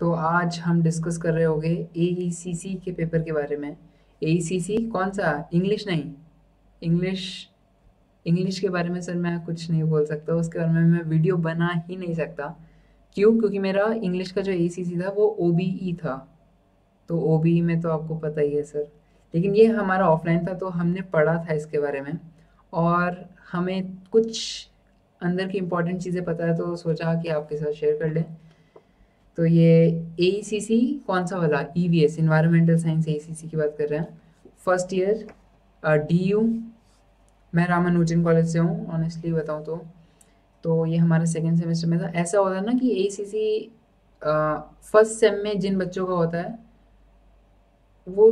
तो आज हम डिस्कस कर रहे होंगे ए के पेपर के बारे में। ए कौन सा? इंग्लिश नहीं। इंग्लिश इंग्लिश के बारे में सर मैं कुछ नहीं बोल सकता। उसके बारे में मैं वीडियो बना ही नहीं सकता। क्यों? क्योंकि मेरा इंग्लिश का जो ए था, वो ओबीई था। तो ओबीई में तो आपको पता ही है सर। लेकिन ये हमारा ऑफलाइन था तो हमने पढ़ा था इसके बारे में। और हमें कुछ अंदर की इम्पोर्टेंट चीज़ें पता है तो सोचा कि आपके साथ शेयर कर लें। तो ये ए e कौन सा वाला? E V S environmental science ACC की बात कर रहे हैं। फ़र्स्ट ईयर डी यू मैं रामानुजन कॉलेज से हूँ ऑनेस्टली बताऊँ तो। तो ये हमारा सेकेंड सेमेस्टर में था। ऐसा होता है ना कि ए सी सी फ़र्स्ट सेम में जिन बच्चों का होता है, वो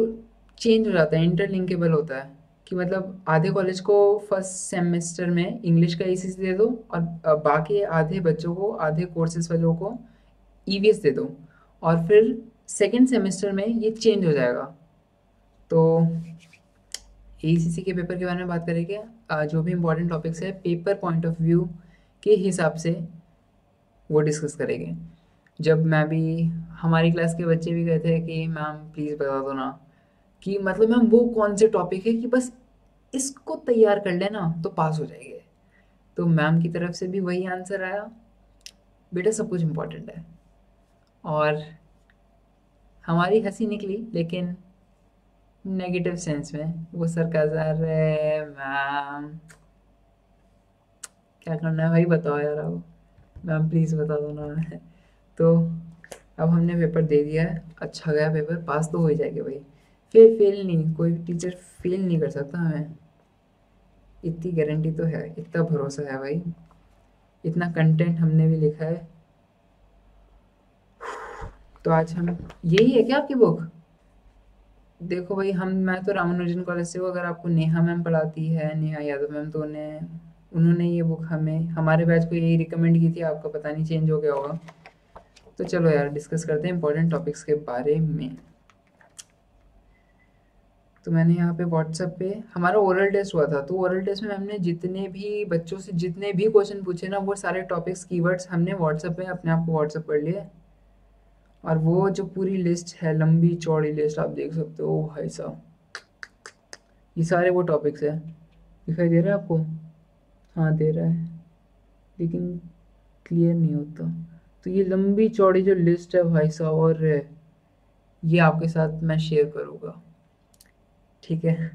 चेंज हो जाता है इंटरलिंकेबल होता है। कि मतलब आधे कॉलेज को फ़र्स्ट सेमेस्टर में इंग्लिश का एसीसी दे दो और बाकी आधे बच्चों को, आधे कोर्सेज वालों को ई e दे दो। और फिर सेकेंड सेमेस्टर में ये चेंज हो जाएगा। तो एसीसी के पेपर के बारे में बात करेंगे। जो भी इम्पोर्टेंट टॉपिक्स है पेपर पॉइंट ऑफ़ व्यू के हिसाब से वो डिस्कस करेंगे। जब मैं भी, हमारी क्लास के बच्चे भी गए थे कि, मैम प्लीज़ बता दो ना। कि मतलब मैम, वो कौन से टॉपिक है कि बस इसको तैयार कर लेना तो पास हो जाएँगे। तो मैम की तरफ़ से भी वही आंसर आया। बेटा, सब कुछ इम्पोर्टेंट है। और हमारी हँसी निकली, लेकिन नेगेटिव सेंस में, वो सर का सर मैम, क्या करना है भाई, बताओ यार अब, मैम प्लीज़ बता दो ना। तो अब हमने पेपर दे दिया अच्छा गया पेपर पास तो हो ही जाएगा भाई। फिर फेल नहीं, कोई टीचर फेल नहीं कर सकता हमें। इतनी गारंटी तो है, इतना भरोसा है भाई। इतना कंटेंट हमने भी लिखा है। तो आज हम, यही है क्या आपकी बुक देखो भाई, हम, मैं तो रामानुजन कॉलेज से हूँ, अगर आपको नेहा मैम पढ़ाती है, नेहा यादव मैम तो उन्हें, उन्होंने ये बुक हमें, हमारे बैच को यही रिकमेंड की थी, आपका पता नहीं चेंज हो गया होगा। तो चलो यार डिस्कस करते हैं इंपॉर्टेंट टॉपिक्स के बारे में। तो मैंने यहाँ पे व्हाट्सएप पे, हमारा ओरल टेस्ट हुआ था तो ओरल टेस्ट में हमने जितने भी बच्चों से जितने भी क्वेश्चन पूछे ना, वो सारे टॉपिक्स कीवर्ड्स हमने व्हाट्सएप पे अपने आप को व्हाट्सएप कर लिए। और वो जो पूरी लिस्ट है, लंबी चौड़ी लिस्ट आप देख सकते हो भाई साहब। ये सारे वो टॉपिक्स है। दिखाई दे रहा है आपको? हाँ दे रहा है। लेकिन क्लियर नहीं होता। तो ये लंबी चौड़ी जो लिस्ट है भाई साहब, और ये आपके साथ मैं शेयर करूँगा। ठीक है?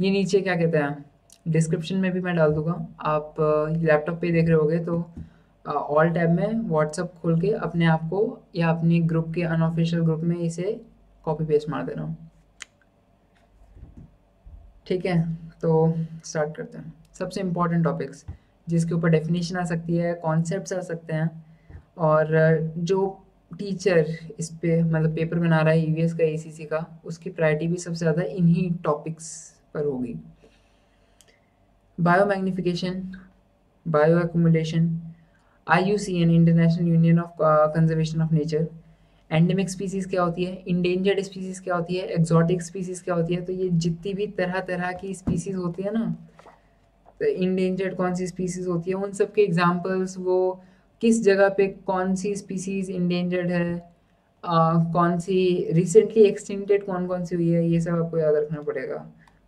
ये नीचे क्या कहते हैं? डिस्क्रिप्शन में भी मैं डाल दूँगा। आप लैपटॉप पे देख रहे होगे तो ऑल टैब में व्हाट्सअप खोल के अपने आप को या अपने ग्रुप के अनऑफिशियल ग्रुप में इसे कॉपी पेस्ट मार देना। ठीक है तो स्टार्ट करते हैं। सबसे इम्पोर्टेंट टॉपिक्स जिसके ऊपर डेफिनेशन आ सकती है कॉन्सेप्ट आ सकते हैं, और जो टीचर इस पे मतलब पेपर बना रहा है ईवीएस का एसीसी का, उसकी प्रायोरिटी भी सबसे ज़्यादा इन्हीं टॉपिक्स पर होगी। Bio magnification bio accumulation an international union of conservation of nature endemic species क्या होती है? इंडेंजर्ड स्पीसीज़ क्या होती है? एक्जॉटिक स्पीसीज़ क्या होती है? तो ये जितनी भी तरह तरह की स्पीसीज़ होती है ना तो इंडेंजर्ड कौन सी स्पीसीज़ होती है? उन सब के एग्जाम्पल्स वो किस जगह पे कौन सी स्पीसीज इंडेंजर्ड है? आ, कौन सी रिसेंटली एक्सटिंक्टेड कौन कौन सी हुई है? ये सब आपको याद रखना पड़ेगा।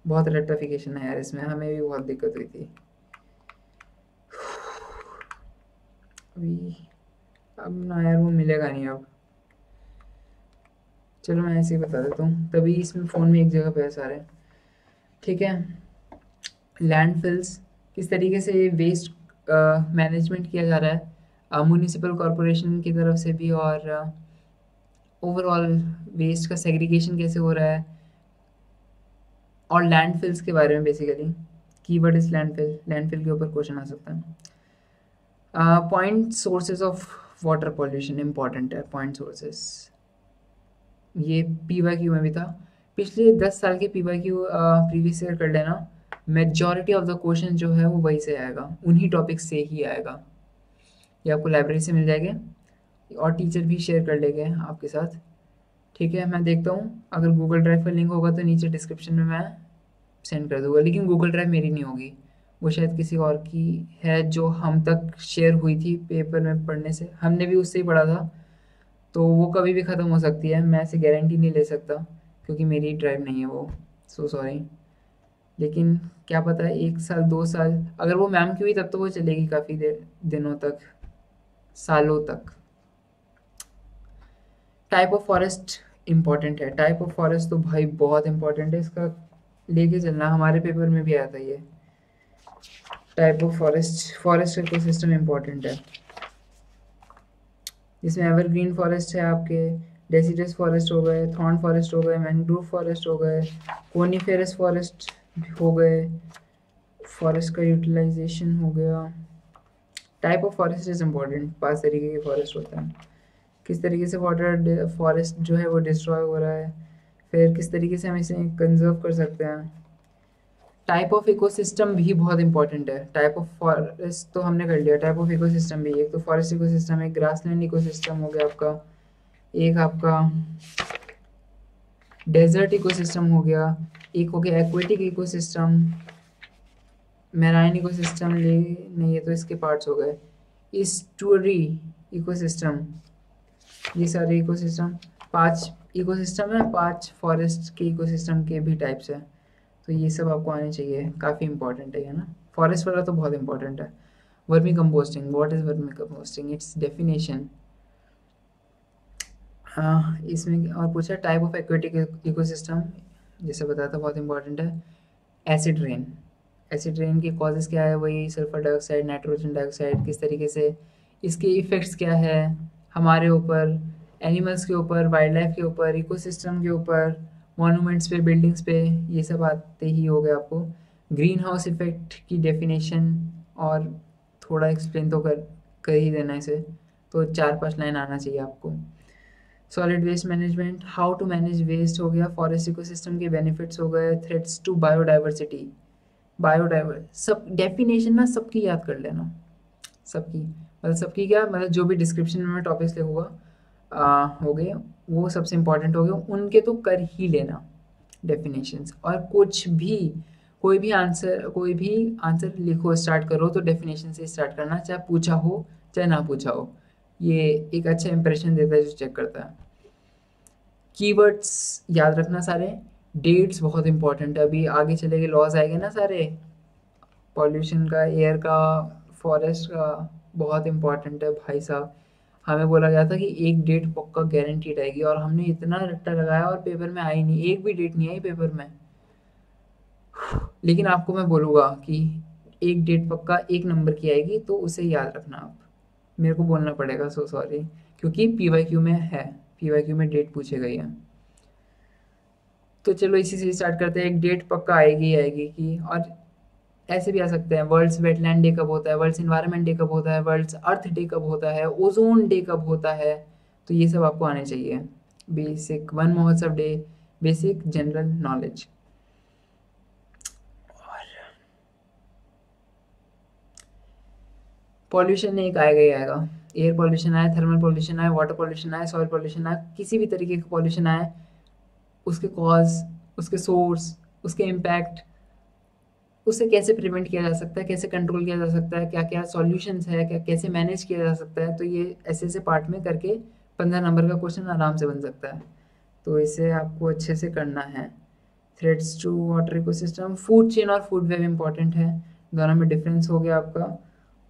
बहुत रेक्टिफिकेशन है यार इसमें। हमें भी बहुत दिक्कत हुई थी। अब ना यार वो मिलेगा नहीं अब। चलो मैं ऐसे ही बता देता हूँ। तभी इसमें फ़ोन में एक जगह पे है। सारे ठीक है? लैंडफिल्स किस तरीके से वेस्ट मैनेजमेंट किया जा रहा है। म्यूनिसिपल कॉरपोरेशन की तरफ़ से भी और ओवरऑल वेस्ट का सेग्रीगेशन कैसे हो रहा है? और लैंडफिल्स के बारे में बेसिकली की कीवर्ड इज़ लैंडफिल लैंडफिल के ऊपर क्वेश्चन आ सकता है। Point sources of water pollution important है पॉइंट सोर्सेज ये पी वाई क्यू में भी था। पिछले दस साल के P Y Q previous year कर लेना। मेजॉरिटी ऑफ़ द क्वेश्चन जो है वो वही से आएगा। उन्हीं टॉपिक से ही आएगा। ये आपको लाइब्रेरी से मिल जाएँगे। और टीचर भी शेयर कर लेंगे आपके साथ। ठीक है, मैं देखता हूँ। अगर गूगल ड्राइव का लिंक होगा तो नीचे डिस्क्रिप्शन में मैं सेंड कर दूँगा। लेकिन गूगल ड्राइव मेरी नहीं होगी। वो शायद किसी और की है जो हम तक शेयर हुई थी पेपर में पढ़ने से। हमने भी उससे ही पढ़ा था। तो वो कभी भी ख़त्म हो सकती है। मैं ऐसे गारंटी नहीं ले सकता क्योंकि मेरी ड्राइव नहीं है वो। सो so सॉरी लेकिन क्या पता है एक साल, दो साल, अगर वो मैम की हुई तब तो वो चलेगी काफ़ी देर दिनों तक, सालों तक। टाइप ऑफ़ फॉरेस्ट इंपॉर्टेंट है। टाइप ऑफ़ फॉरेस्ट तो भाई बहुत इंपॉर्टेंट है। इसका लेके चलना, हमारे पेपर में भी आता है ये type of forest forest ecosystem important है। जिसमें एवरग्रीन फॉरेस्ट है आपके डेसीडस फॉरेस्ट हो गए थॉर्न फॉरेस्ट हो गए मैंग्रोव फॉरेस्ट हो गए कोनीफेरस फॉरेस्ट हो गए फॉरेस्ट का यूटिलाइजेशन हो गया। Type of forest is important पाँच तरीके के फॉरेस्ट होते हैं। किस तरीके से वाटर फॉरेस्ट जो है वो डिस्ट्रॉय हो रहा है, फिर किस तरीके से हम इसे कंजर्व कर सकते हैं। टाइप ऑफ़ इकोसिस्टम भी बहुत इंपॉर्टेंट है। टाइप ऑफ़ फॉरेस्ट तो हमने कर लिया। टाइप ऑफ़ इकोसिस्टम भी, एक तो फॉरेस्ट इकोसिस्टम एक ग्रासलैंड इकोसिस्टम हो गया आपका, एक आपका डेजर्ट इकोसिस्टम हो गया, एक हो गया एक्वेटिक इकोसिस्टम मेराइन इकोसिस्टम ले, नहीं है तो इसके पार्ट्स हो गए। इस्टूरी इकोसिस्टम ये सारे इकोसिस्टम पाँच इकोसिस्टम है, पाँच फॉरेस्ट के इकोसिस्टम के भी टाइप्स हैं। तो ये सब आपको आने चाहिए, काफ़ी इंपॉर्टेंट है ना? फॉरेस्ट वाला तो बहुत इंपॉर्टेंट है। Vermi composting what is vermi composting its definition हाँ इसमें और पूछा टाइप ऑफ़ एक्वेटिक इकोसिस्टम जैसे बताया था, बहुत इंपॉर्टेंट है। एसिड रेन एसिड रेन के कॉजेज क्या है? वही सल्फ़र डाइऑक्साइड नाइट्रोजन डाइऑक्साइड किस तरीके से? इसके इफ़ेक्ट्स क्या है? हमारे ऊपर एनिमल्स के ऊपर वाइल्ड लाइफ के ऊपर इकोसिस्टम के ऊपर मोनूमेंट्स पे बिल्डिंग्स पे, ये सब आते ही हो गए आपको। ग्रीन हाउस इफ़ेक्ट की डेफिनेशन और थोड़ा एक्सप्लेन तो कर कर ही देना इसे। तो चार पाँच लाइन आना चाहिए आपको। Solid waste management how to manage waste हो गया फॉरेस्ट इकोसिस्टम के बेनिफिट्स हो गए थ्रेट्स टू बायोडाइवर्सिटी बायोडाइवर सब डेफिनेशन ना सबकी याद कर लेना। सबकी मतलब सबकी क्या मतलब जो भी डिस्क्रिप्शन में मैं टॉपिक्स लिखूँगा हो गए वो सबसे इंपॉर्टेंट हो गए उनके तो कर ही लेना डेफिनेशंस और कुछ भी, कोई भी आंसर कोई भी आंसर लिखो स्टार्ट करो तो डेफिनेशन से स्टार्ट करना, चाहे पूछा हो, चाहे ना पूछा हो। ये एक अच्छा इंप्रेशन देता है जो चेक करता है। कीवर्ड्स याद रखना सारे। डेट्स बहुत इंपॉर्टेंट है। अभी आगे चले गए लॉज आएँगे ना सारे। पॉल्यूशन का एयर का फॉरेस्ट का, बहुत इंपॉर्टेंट है भाई साहब। हमें बोला गया था कि एक डेट पक्का गारंटीड आएगी और हमने इतना रट्टा लगाया और पेपर में आई नहीं, एक भी डेट नहीं आई पेपर में। लेकिन आपको मैं बोलूँगा कि एक डेट पक्का एक नंबर की आएगी तो उसे याद रखना आप। मेरे को बोलना पड़ेगा सो सॉरी क्योंकि पी वाई क्यू में है पी वाई क्यू में डेट पूछे गई है। तो चलो इसी से स्टार्ट करते हैं, एक डेट पक्का आएगी आएगी कि, और ऐसे भी आ सकते हैं। वर्ल्ड्स वेटलैंड डे कब होता है वर्ल्ड्स इन्वायरमेंट डे कब होता है वर्ल्ड्स अर्थ डे कब होता है ओजोन डे कब होता है। तो ये सब आपको आने चाहिए। Basic Van Mahotsav day basic general knowledge और पॉल्यूशन एक आएगा ही आएगा। एयर पॉल्यूशन आए थर्मल पॉल्यूशन आए वाटर पॉल्यूशन आए सॉइल पॉल्यूशन आए, किसी भी तरीके का पॉल्यूशन आए, उसके कॉज उसके सोर्स उसके इम्पैक्ट उसे कैसे प्रिवेंट किया जा सकता है, कैसे कंट्रोल किया जा सकता है क्या क्या सॉल्यूशंस है, क्या, कैसे मैनेज किया जा सकता है तो ये ऐसे ऐसे पार्ट में करके पंद्रह नंबर का क्वेश्चन आराम से बन सकता है। तो इसे आपको अच्छे से करना है। Threats to water ecosystem food chain और फ़ूड वेव इंपॉर्टेंट है। दोनों में डिफरेंस हो गया आपका।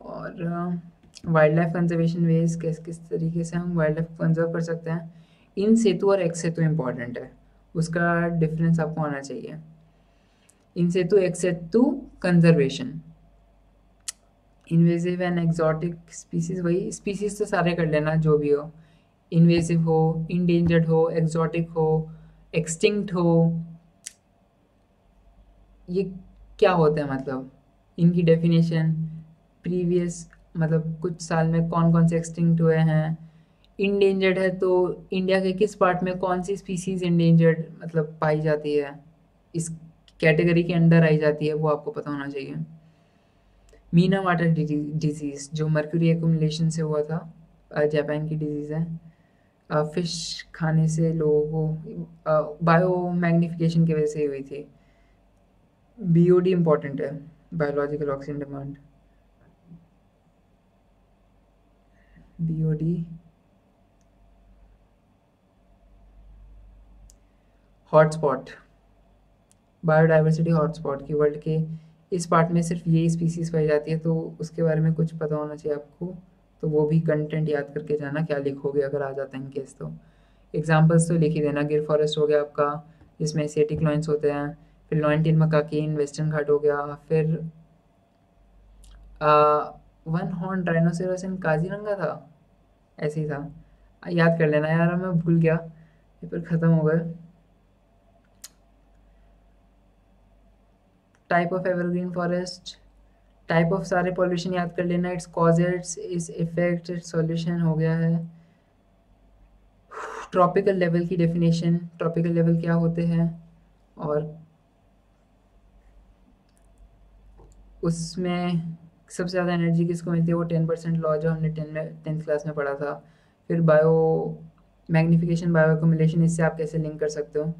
और वाइल्ड लाइफ कंजर्वेशन वेज किस किस तरीके से हम वाइल्ड लाइफ कंजर्व कर सकते हैं। इन सेतु और एक्स सेतु इंपॉर्टेंट है। उसका डिफरेंस आपको आना चाहिए। Situ ex situ conservation invasive and exotic species वही स्पीसीज तो सारे कर लेना, जो भी हो। इन्वेजिव हो इंडेंजर्ड हो एक्जॉटिक हो एक्सटिंक्ट हो। ये क्या होता है मतलब? इनकी डेफिनेशन प्रीवियस मतलब कुछ साल में कौन कौन से एक्सटिंक्ट हुए हैं? इंडेंजर्ड है तो इंडिया के किस पार्ट में कौन सी स्पीसीज इंडेंजर्ड मतलब पाई जाती है? इस कैटेगरी के अंडर आई जाती है, वो आपको पता होना चाहिए। मीना वाटर डिज़ीज़, जो मर्क्यूरी एकोमलेशन से हुआ था जापान की डिज़ीज़ है। फ़िश खाने से लोगों को बायो मैग्निफिकेशन की वजह से हुई थी। बी ओ डी इंपॉर्टेंट है biological oxygen demand B O D hotspot biodiversity hotspot की वर्ल्ड के इस पार्ट में सिर्फ़ यही स्पीसीज पाई जाती है तो उसके बारे में कुछ पता होना चाहिए आपको तो वो भी कंटेंट याद करके जाना क्या लिखोगे अगर आ जाता है इन केस तो। एग्जाम्पल्स तो लिख ही देना, गिर फॉरेस्ट हो गया आपका, जिसमें एसियाटिक लॉइंस होते हैं, फिर लॉइंटिन मकाकीन वेस्टर्न घाट हो गया, फिर one horn rhinoceros in Kaziranga था, ऐसे ही था। याद कर लेना यार मैं भूल गया पेपर ख़त्म हो गए। Type of evergreen forest type of सारे पॉल्यूशन याद कर लेना इट्स कॉजेट्स इस इफ़ेक्ट सॉल्यूशन हो गया है। ट्रॉपिकल लेवल की डेफिनेशन ट्रॉपिकल लेवल क्या होते हैं? और उसमें सबसे ज़्यादा एनर्जी किसको मिलती है? वो टेन परसेंट लॉ जो हमने टेन में टेंथ क्लास में पढ़ा था। फिर बायो मैग्नीफिकेशन बायो एकोमिलेशन इससे आप कैसे लिंक कर सकते हो?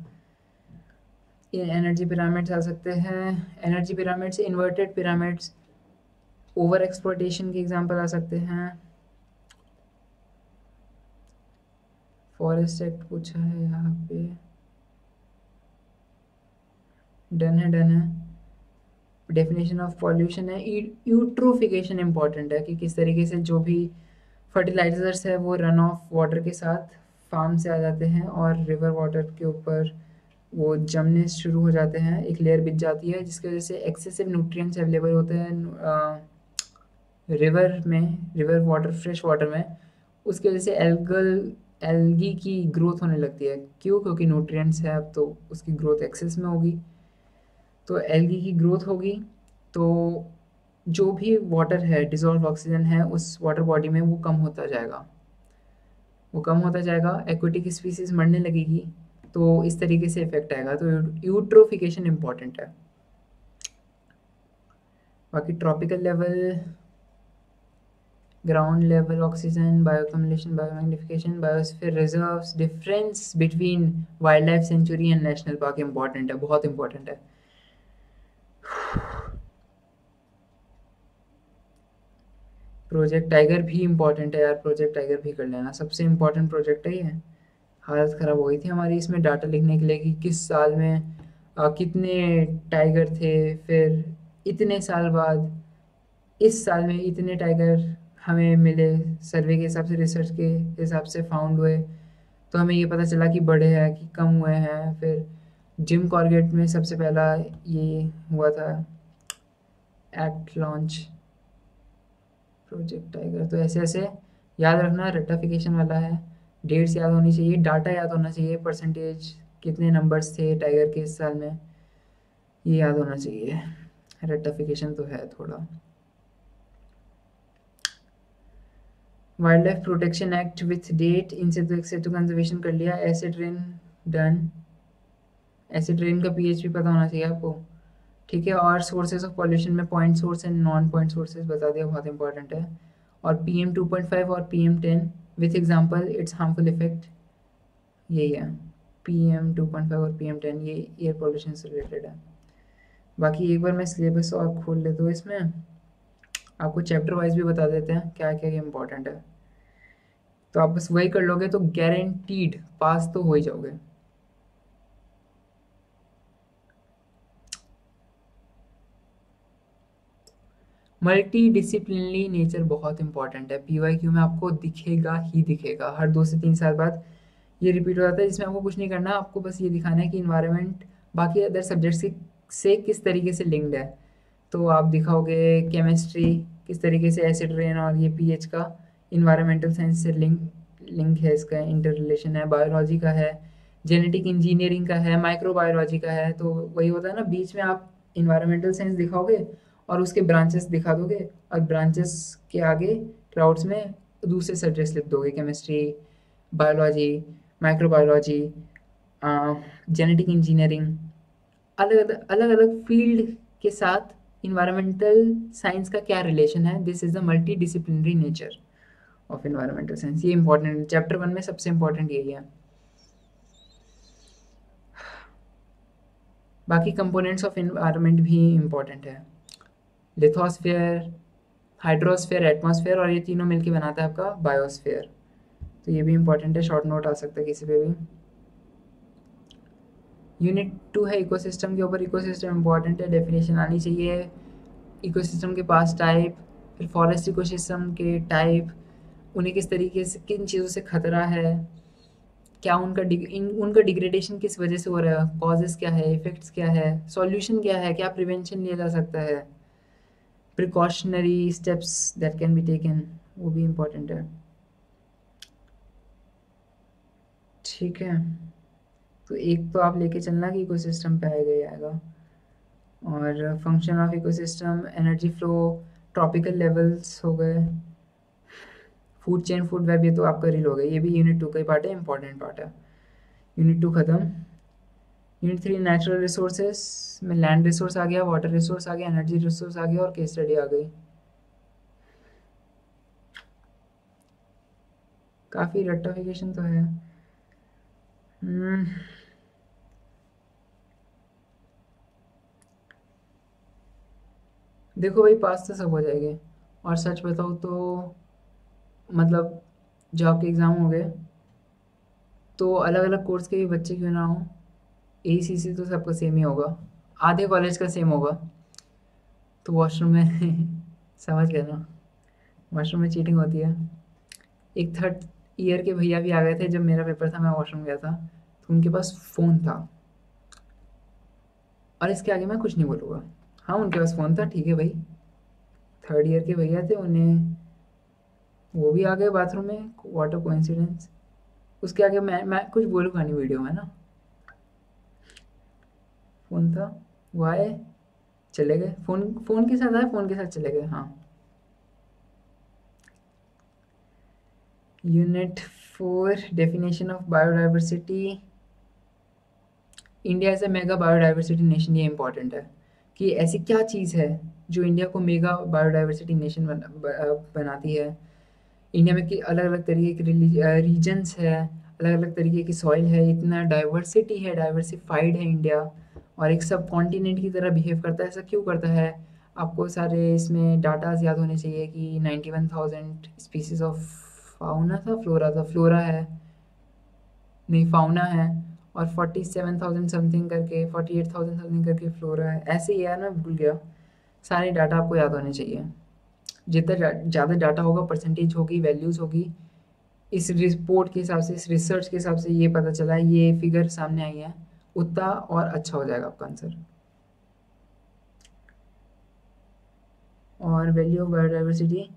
ये एनर्जी पिरामिड्स आ सकते हैं। Energy pyramids inverted pyramids over exploitation के एग्जांपल आ सकते हैं। फॉरेस्ट एक्ट पूछा है यहाँ पे। डन है डन है। डेफिनेशन ऑफ़ पॉल्यूशन है। यूट्रोफिकेशन इंपॉर्टेंट है कि किस तरीके से जो भी फर्टिलाइजर्स है वो रन ऑफ़ वाटर के साथ फार्म से आ जाते हैं और रिवर वाटर के ऊपर वो जमने शुरू हो जाते हैं, एक लेयर बिछ जाती है, जिसकी वजह से एक्सेसिव न्यूट्रिएंट्स अवेलेबल होते हैं रिवर में रिवर वाटर फ्रेश वाटर में। उसकी वजह से एल्गल एल्गी की ग्रोथ होने लगती है। क्यों? क्योंकि न्यूट्रिएंट्स है, अब तो उसकी ग्रोथ एक्सेस में होगी। तो एल्गी की ग्रोथ होगी तो जो भी वाटर है डिजॉल्व ऑक्सीजन है, उस वाटर बॉडी में वो कम होता जाएगा। वो कम होता जाएगा एक्विटिक स्पीसीज मरने लगेगी। तो इस तरीके से इफ़ेक्ट आएगा। तो यूट्रोफिकेशन इंपॉर्टेंट है। बाकी tropical level ground level oxygen bioaccumulation biomagnification biosphere reserves difference between wild life sanctuary and national park important है। बहुत इंपॉर्टेंट है। प्रोजेक्ट टाइगर भी इंपॉर्टेंट है यार। प्रोजेक्ट टाइगर भी कर लेना। सबसे इंपॉर्टेंट प्रोजेक्ट है ये। हालत ख़राब हो गई थी हमारी इसमें डाटा लिखने के लिए कि किस साल में आ, कितने टाइगर थे फिर इतने साल बाद इस साल में इतने टाइगर हमें मिले सर्वे के हिसाब से रिसर्च के हिसाब से फाउंड हुए। तो हमें ये पता चला कि बड़े हैं कि कम हुए हैं फिर जिम कॉर्गेट में सबसे पहला ये हुआ था एक्ट लॉन्च प्रोजेक्ट टाइगर तो ऐसे ऐसे याद रखना रेटाफिकेशन वाला है। डेट्स याद होनी चाहिए, डाटा याद होना चाहिए परसेंटेज कितने नंबर्स थे टाइगर के इस साल में, ये याद होना चाहिए। रेटाफिकेशन तो है थोड़ा। Wild life protection act with date इनसे तो एक्सेट टू कंजर्वेशन कर लिया acid rain done acid rain का पीएच भी पता होना चाहिए आपको। ठीक है, और सोर्सेज ऑफ़ पॉल्यूशन में point source and non point sources बता दिया, बहुत इंपॉर्टेंट है। और P M two point five और P M ten with example its harmful effect यही है P M two point five और पी एम टेन ये एयर पॉल्यूशन से रिलेटेड है। बाकी एक बार मैं सिलेबस और खोल लेता हूँ इसमें। आपको चैप्टर वाइज भी बता देते हैं क्या क्या इंपॉर्टेंट है। तो आप बस वही कर लोगे तो गारंटीड पास तो हो ही जाओगे। मल्टी डिसिप्लिनरी नेचर बहुत इंपॉर्टेंट है। पी वाई क्यू में आपको दिखेगा ही दिखेगा। हर दो से तीन साल बाद ये रिपीट हो जाता है, जिसमें आपको कुछ नहीं करना, आपको बस ये दिखाना है कि इन्वायरमेंट बाकी अदर सब्जेक्ट्स से किस तरीके से लिंक्ड है। तो आप दिखाओगे केमिस्ट्री किस तरीके से एसिड रेन और ये पीएच का इन्वायरमेंटल साइंस से लिंक लिंक है इसका इंटर रिलेशन है। बायोलॉजी का है जेनेटिक इंजीनियरिंग का है माइक्रोबायोलॉजी का है। तो वही होता है ना, बीच में आप इन्वायरमेंटल साइंस दिखाओगे और उसके ब्रांचेस दिखा दोगे और ब्रांचेस के आगे क्राउड्स में दूसरे सब्जेक्ट्स लिख दोगे chemistry biology microbiology genetic engineering अलग अलग अलग फ़ील्ड के साथ इन्वायरमेंटल साइंस का क्या रिलेशन है? This is the multi disciplinary nature of environmental science ये इंपॉर्टेंट चैप्टर वन में सबसे इंपॉर्टेंट यही है। बाकी कंपोनेंट्स ऑफ़ इन्वायरमेंट भी इंपॉर्टेंट है। लिथोस्फेयर हाइड्रोस्फेयर एटमॉस्फेयर और ये तीनों मिलके बनाता है आपका बायोस्फेयर तो ये भी इंपॉर्टेंट है शॉर्ट नोट आ सकता है किसी पे भी. यूनिट टू है इकोसिस्टम के ऊपर. इकोसिस्टम इंपॉर्टेंट है डेफिनेशन आनी चाहिए. इकोसिस्टम के पास टाइप फिर फॉरेस्ट इकोसिस्टम के टाइप उन्हें किस तरीके से, किन चीज़ों से खतरा है, क्या उनका इन, उनका डिग्रेडेशन किस वजह से हो रहा है कॉजेज़ क्या है इफ़ेक्ट्स क्या है सॉल्यूशन क्या है, क्या प्रिवेंशन लिया जा सकता है? Precautionary steps that can be taken वो भी इम्पोर्टेंट है ठीक है। तो एक तो आप लेके चलना कि इकोसिस्टम पे आएगा ही आएगा। और function of ecosystem energy flow tropical levels हो गए। फ़ूड चेन फ़ूड वेब ये तो आपका रील हो गया। ये भी यूनिट टू का ही पार्ट है इंपॉर्टेंट पार्ट है। यूनिट टू ख़त्म। यूनिट थ्री नेचुरल रिसोर्सेस में लैंड रिसोर्स आ गया वाटर रिसोर्स आ गया एनर्जी रिसोर्स आ गया और केस स्टडी आ गई। काफ़ी रेक्टिफिकेशन तो है। हम्म। देखो भाई पास तो सब हो जाएँगे। और सच बताओ तो मतलब जो आपके एग्ज़ाम हो गए तो अलग अलग कोर्स के भी बच्चे क्यों ना हो? ए सी सी तो सबका सेम ही होगा। आधे कॉलेज का सेम होगा। तो वॉशरूम में समझ गया ना? वॉशरूम में चीटिंग होती है। एक थर्ड ईयर के भैया भी आ गए थे जब मेरा पेपर था, मैं वॉशरूम गया था। तो उनके पास फ़ोन था। और इसके आगे मैं कुछ नहीं बोलूँगा। हाँ उनके पास फ़ोन था, ठीक है भाई। थर्ड ईयर के भैया थे, उन्हें वो भी आ गए बाथरूम में। वाटर कोइंसिडेंस उसके आगे मैं मैं कुछ बोलूँगा नहीं वीडियो में ना? फ़ोन था, वो आए, चले गए। फ़ोन फ़ोन के साथ आए, फ़ोन के साथ चले गए हाँ। Unit four definition of biodiversity India as a mega biodiversity nation ये इंपॉर्टेंट है। कि ऐसी क्या चीज़ है जो इंडिया को मेगा बायोडाइवर्सिटी नेशन बनाती है? इंडिया में कि अलग अलग तरीके के रीजन्स है अलग अलग तरीके की सॉइल है, इतना डाइवर्सिटी है डाइवर्सिफाइड है इंडिया और एक सब कॉन्टिनेंट की तरह बिहेव करता है, ऐसा क्यों करता है? आपको सारे इसमें डाटाज याद होने चाहिए कि ninety one thousand species of fauna था फ्लोरा था। फ्लोरा है, नहीं फाउना है, और फोर्टी सेवन थाउज़ेंड समथिंग करके फोर्टी एट थाउज़ेंड समथिंग करके फ्लोरा है। ऐसे ही यार, मैं भूल गया। सारे डाटा आपको याद होने चाहिए। जितना ज़्यादा डाटा होगा परसेंटेज होगी वैल्यूज़ होगी, इस रिपोर्ट के हिसाब से, इस रिसर्च के हिसाब से ये पता चला, ये फिगर सामने आई है। उतना और अच्छा हो जाएगा आपका आंसर और वैल्यू ऑफ़ बायोडाइवर्सिटी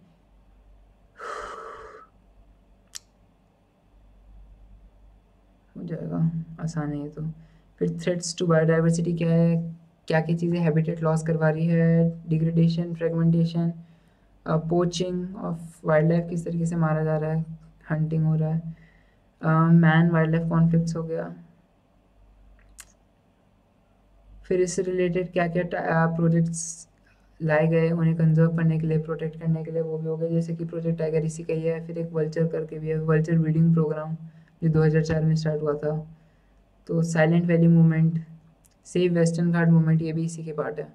हो जाएगा, आसान है तो। फिर थ्रेट्स टू बायोडाइवर्सिटी क्या है? क्या क्या चीज़ें हैबिटेट लॉस करवा रही है? Degradation fragmentation poaching of wild life किस तरीके से मारा जा रहा है? हंटिंग हो रहा है। मैन वाइल्ड लाइफ कॉन्फ्लिक्ट्स हो गया। फिर इससे रिलेटेड क्या क्या प्रोजेक्ट्स लाए गए, उन्हें कंजर्व करने के लिए प्रोटेक्ट करने के लिए, वो भी हो गए। जैसे कि प्रोजेक्ट टाइगर इसी का ही है, फिर एक वल्चर करके भी है। वल्चर ब्रीडिंग प्रोग्राम जो 2004 में स्टार्ट हुआ था। तो Silent Valley movement save Western Ghat movement ये भी इसी के पार्ट है।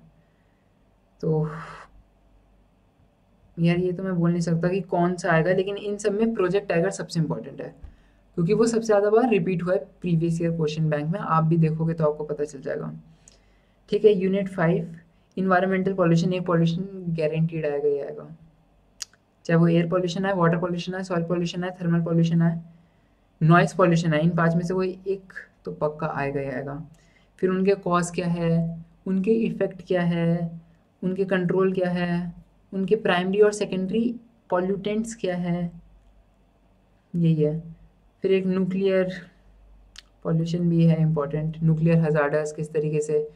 तो यार, ये तो मैं बोल नहीं सकता कि कौन सा आएगा, लेकिन इन सब में प्रोजेक्ट टाइगर सबसे इंपॉर्टेंट है। क्योंकि वो सबसे ज़्यादा बार रिपीट हुआ है प्रीवियस ईयर क्वेश्चन बैंक में। आप भी देखोगे तो आपको पता चल जाएगा। ठीक है यूनिट फाइव इन्वायरमेंटल पॉल्यूशन एक पॉल्यूशन गारंटीड आएगा ही आएगा। चाहे वो एयर पॉल्यूशन है वाटर पॉल्यूशन है सॉइल पॉल्यूशन है थर्मल पॉल्यूशन है नॉइस पॉल्यूशन है इन पाँच में से कोई एक तो पक्का आएगा ही आएगा। फिर उनके कॉज क्या है? उनके इफ़ेक्ट क्या है? उनके कंट्रोल क्या है? उनके प्राइमरी और सेकेंडरी पॉल्यूटेंट्स क्या है? यही है। फिर एक न्यूक्लियर पॉल्यूशन भी है इम्पोर्टेंट न्यूक्लियर हजार्डस किस तरीके से?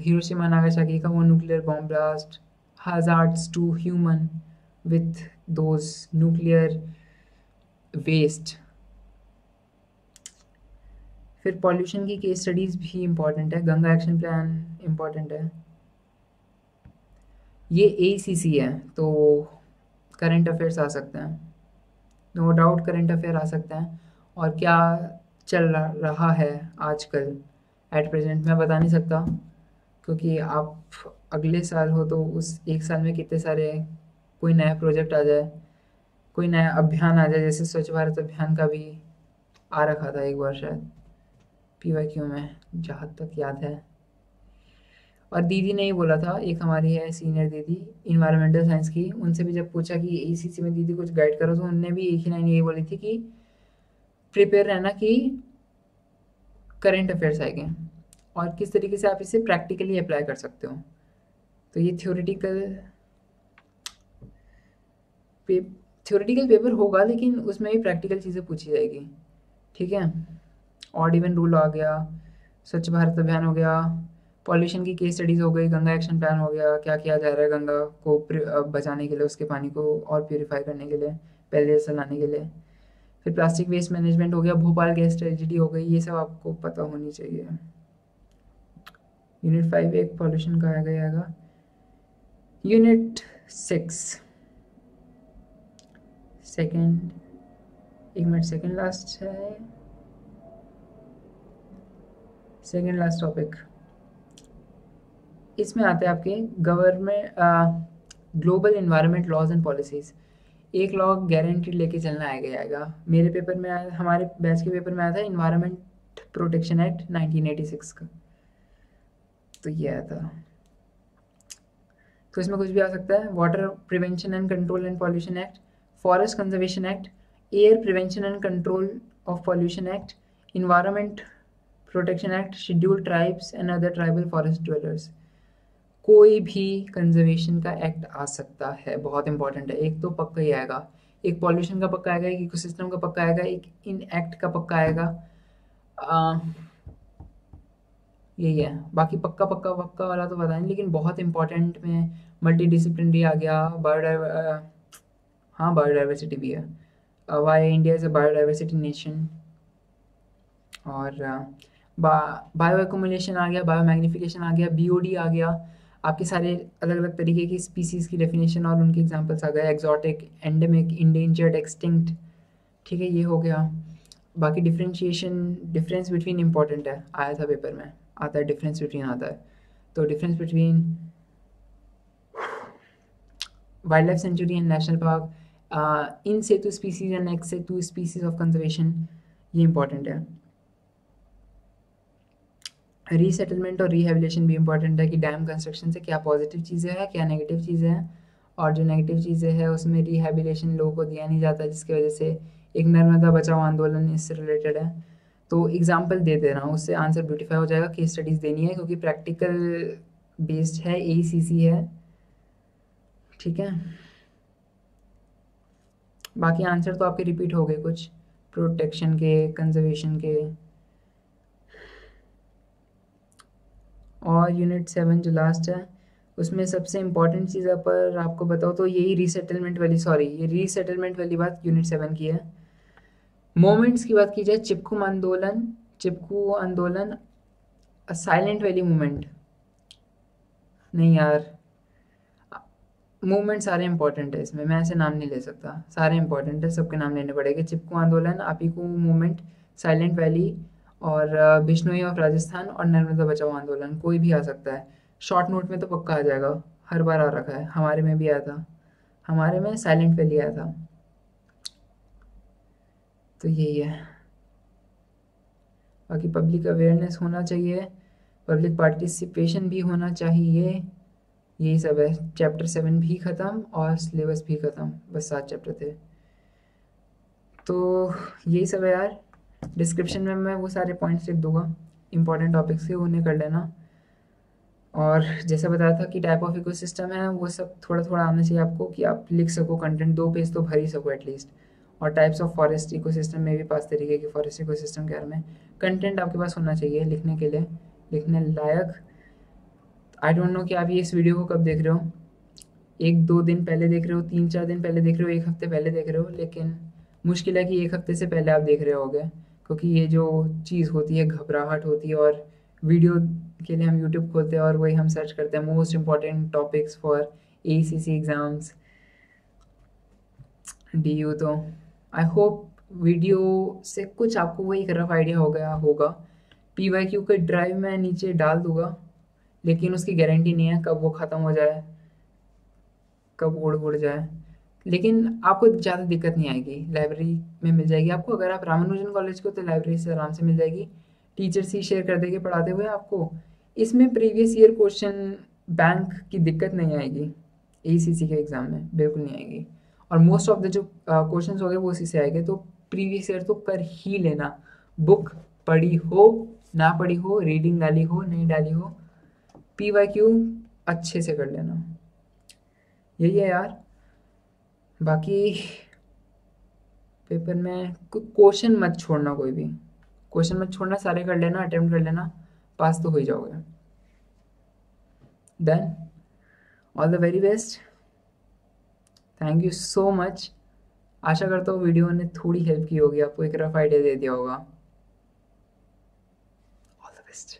हिरोशिमा नागासाकी का वो nuclear bomb blast hazards to human with those nuclear waste फिर पॉल्यूशन की केस स्टडीज़ भी इंपॉर्टेंट है। गंगा एक्शन प्लान इंपॉर्टेंट है। ये ए सी सी है तो करंट अफेयर्स आ सकते हैं। नो डाउट करंट अफेयर आ सकते हैं। और क्या चल रहा है आजकल? एट प्रेजेंट मैं बता नहीं सकता। क्योंकि आप अगले साल हो तो उस एक साल में कितने सारे कोई नया प्रोजेक्ट आ जाए, कोई नया अभियान आ जाए, जैसे स्वच्छ भारत अभियान का भी आ रखा था एक बार शायद पी वाई क्यू में, जहाँ तक याद है। और दीदी ने ही बोला था, एक हमारी है सीनियर दीदी इन्वायरमेंटल साइंस की, उनसे भी जब पूछा कि ए में दीदी कुछ गाइड करो तो उनने भी एक ही लाइन यही बोली थी कि प्रिपेयर रहना कि करेंट अफेयर्स आएँगे। और किस तरीके से आप इसे प्रैक्टिकली अप्लाई कर सकते हो? तो ये थ्योरेटिकल पे थ्योरेटिकल पेपर होगा, लेकिन उसमें भी प्रैक्टिकल चीज़ें पूछी जाएगी। ठीक है? ऑड इवन रूल आ गया, स्वच्छ भारत अभियान हो गया पॉल्यूशन की केस स्टडीज़ हो गई, गंगा एक्शन प्लान हो गया, क्या किया जा रहा है गंगा को बचाने के लिए, उसके पानी को और प्योरीफाई करने के लिए, पहले जैसा लाने के लिए। फिर प्लास्टिक वेस्ट मैनेजमेंट हो गया, भोपाल गैस ट्रेजिडी हो गई, ये सब आपको पता होनी चाहिए। यूनिट फाइव एक पॉल्यूशन का आ गया? यूनिट सिक्स सेकेंड एक मिनट सेकेंड लास्ट है। सेकेंड लास्ट टॉपिक इसमें आते हैं आपके government global environment laws and policies एक लॉ गारंटी लेके चलना आएगा आएगा मेरे पेपर में आया, हमारे बैच के पेपर में आया था इन्वायरमेंट प्रोटेक्शन एक्ट 1986 का। तो ये आया था तो इसमें कुछ भी आ सकता है। Water prevention and control and pollution act forest conservation act air prevention and control of pollution act environment protection act scheduled tribes and other tribal forest dwellers कोई भी कंजर्वेशन का एक्ट आ सकता है। बहुत इंपॉर्टेंट है। एक तो पक्का ही आएगा। एक पॉल्यूशन का पक्का आएगा। एक इकोसिस्टम का पक्का आएगा। एक इन एक्ट का पक्का आएगा। यही है बाकी पक्का पक्का पक्का वाला तो पता लेकिन बहुत इंपॉर्टेंट में मल्टी डिसिप्लिनरी आ गया बायोडाइव हाँ बायोडाइवर्सिटी भी है। Why India is a biodiversity nation और बायो एकोमुलेशन आ गया बायो मैग्निफिकेशन आ गया बीओडी आ गया। आपके सारे अलग अलग तरीके की स्पीसीज़ की डेफिनेशन और उनके एग्जांपल्स आ गए। एक्जॉटिक एंडेमिक इंडेंजर्ड एक्सटिंक्ट ठीक है, ये हो गया। बाकी डिफ्रेंशिएशन डिफरेंस बिटवीन इंपॉर्टेंट है, आया था पेपर में। आता है डिफरेंस बिटवीन आता है। तो difference between wildlife sanctuary and national park in situ species and ex situ species of conservation ये इंपॉर्टेंट है। रीसेटलमेंट और रिहेबिलेशन भी इंपॉर्टेंट है कि डैम कंस्ट्रक्शन से क्या पॉजिटिव चीज़ें हैं, क्या नेगेटिव चीज़ें हैं। और जो नेगेटिव चीज़ें हैं, उसमें रिहेबिलेशन लोगों को दिया नहीं जाता, जिसकी वजह से एक नर्मदा बचाओ आंदोलन इससे रिलेटेड है। तो एग्ज़ाम्पल दे दे रहा हूँ, उससे आंसर ब्यूटीफाई हो जाएगा केस स्टडीज़ देनी है, क्योंकि प्रैक्टिकल बेस्ड है ए है। ठीक है? बाकी आंसर तो आपके रिपीट हो गए कुछ। प्रोटेक्शन के कंजर्वेशन के। और यूनिट सेवन जो लास्ट है, उसमें सबसे इंपॉर्टेंट चीज़ पर आपको बताओ तो यही रीसेटलमेंट वाली सॉरी ये रीसेटलमेंट वाली बात यूनिट सेवन की है। मोमेंट्स की बात की जाए, चिपकू आंदोलन चिपकू आंदोलन साइलेंट वैली मूवमेंट नहीं यार मूवमेंट सारे इंपॉर्टेंट है इसमें, मैं ऐसे नाम नहीं ले सकता। सारे इंपॉर्टेंट है, सबके नाम लेने पड़ेंगे। चिपकू आंदोलन आपीकू मूवमेंट साइलेंट वैली और बिश्नोई ऑफ़ राजस्थान और नर्मदा बचाओ आंदोलन। कोई भी आ सकता है। शॉर्ट नोट में तो पक्का आ जाएगा। हर बार आ रखा है। हमारे में भी आया था। हमारे में साइलेंट वैली आया था। तो यही है। बाकी पब्लिक अवेयरनेस होना चाहिए पब्लिक पार्टिसिपेशन भी होना चाहिए। यही सब है। चैप्टर सेवन भी ख़त्म और सिलेबस भी ख़त्म। बस सात चैप्टर थे। तो यही सब है यार। डिस्क्रिप्शन में मैं वो सारे पॉइंट्स लिख दूँगा। इंपॉर्टेंट टॉपिक्स के उन्हें कर लेना। और जैसा बताया था कि टाइप ऑफ़ इकोसिस्टम है, वो सब थोड़ा थोड़ा आना चाहिए आपको कि आप लिख सको कंटेंट दो पेज तो भर ही सको एटलीस्ट और टाइप्स ऑफ़ फॉरेस्ट इकोसिस्टम में भी पास तरीके के फॉरेस्ट इकोसिस्टम के बारे में कंटेंट आपके पास होना चाहिए लिखने के लिए, लिखने लायक। आई डोंट नो कि आप ये इस वीडियो को कब देख रहे हो। एक दो दिन पहले देख रहे हो, तीन चार दिन पहले देख रहे हो, एक हफ़्ते पहले देख रहे हो, लेकिन मुश्किल है कि एक हफ़्ते से पहले आप देख रहे होगे, क्योंकि ये जो चीज़ होती है, घबराहट होती है और वीडियो के लिए हम यूट्यूब खोलते हैं और वही हम सर्च करते हैं। Most important topics for A C C exams D U तो। आई होप वीडियो से कुछ आपको वही रफ आइडिया हो गया होगा। पी वाई क्यू का ड्राइव मैं नीचे डाल दूँगा, लेकिन उसकी गारंटी नहीं है कब वो ख़त्म हो जाए, कब उड़ उड़ जाए। लेकिन आपको ज़्यादा दिक्कत नहीं आएगी। लाइब्रेरी में मिल जाएगी आपको। अगर आप रामानुजन कॉलेज को तो लाइब्रेरी से आराम से मिल जाएगी। टीचर से शेयर कर देंगे पढ़ाते हुए आपको। इसमें प्रीवियस ईयर क्वेश्चन बैंक की दिक्कत नहीं आएगी। ए के एग्ज़ाम में बिल्कुल नहीं आएगी। और मोस्ट ऑफ़ द जो क्वेश्चन हो गए, वो उसी से आएँगे। तो प्रीवियस ईयर तो कर ही लेना। बुक पढ़ी हो, ना पढ़ी हो रीडिंग डाली हो, नहीं डाली हो पी वाई क्यू अच्छे से कर लेना। यही है यार। बाकी पेपर में क्वेश्चन मत छोड़ना कोई भी। क्वेश्चन मत छोड़ना, सारे कर लेना अटेम्प्ट कर लेना पास तो हो ही जाओगे। Then all the very best thank you so much आशा करता हूँ वीडियो ने थोड़ी हेल्प की होगी, आपको एक रफ आइडिया दे दिया होगा। All the best